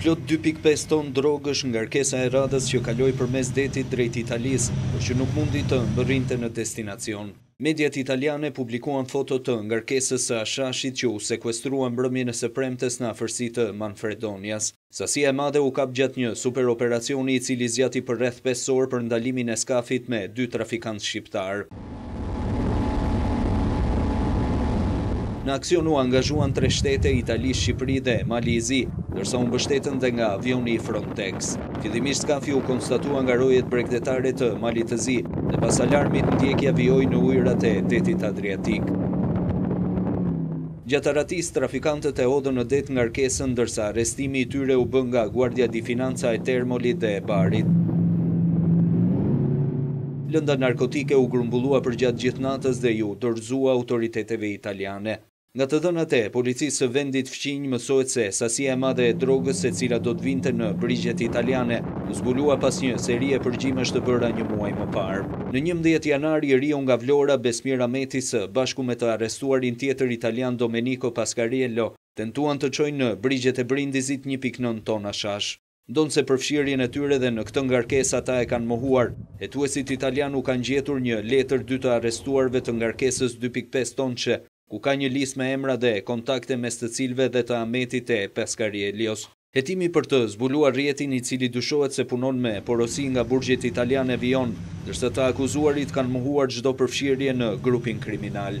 Plot dy pikë pesë ton drogësh ngarkesa e radhës që kaloi përmes detit drejt Italisë, por që nuk mundi të mbërrinte në destinacion. Mediat italiane publikuan foto të ngarkesës së hashashit që u sekuestrua mbrëmjen e së premtes në afërsi të Manfredonias. Sasia e madhe u kap gjatë një superoperacioni i cili zgjati për rreth pesë orë për ndalimin e skafit me dy trafikantë shqiptarë. Në aksion u angazhuan tre shtete, Itali, Shqipëri dhe Mali i Zi, ndërsa u mbështetën dhe nga avioni i Frontex. Fillimisht skafi u konstatua nga rojet bregdetare të Malit të Zi dhe pas alarmit ndjekja vijoi në ujërat e detit Adriatik. Gjatë arratisë, trafikantët e hodhën në det ngarkesën, ndërsa arrestimi i tyre u bë nga Guardia di Finanza e Termolit dhe e Barit. Lënda narkotike u grumbullua përgjatë gjithë natës dhe iu dorëzua autoriteteve italiane. Nga të dhënat e Policisë së vendit fqinj mësohet se sasia e madhe e drogës e cila do të vinte në brigjet italiane u zbulua pas një serie përgjimesh të bëra një muaj më parë. Në njëmbëdhjetë janar i riu nga Vlora, Besmir Ameti së bashku me të arrestuarin tjetër italian Domenico Pascariello tentuan të çojnë në brigjet e Brindizit një pikë nëntë ton hashash. Ndonëse përfshirjen e tyre dhe në këtë ngarkesë ata e kanë mohuar, hetuesit italianë u kanë gjetur një letër dy të arrestuarve të ngarkesës dy pikë pesë tonshe, ku ka një listë me emra dhe kontakte mes të cilëve dhe të Ametit e Pascariellos. Hetimi për të zbuluar rrjetin i cili dyshohet se punon me porosi nga burgjet italiane vijon, ndërsa të akuzuarit kanë mohuar çdo përfshirje në grupin kriminal.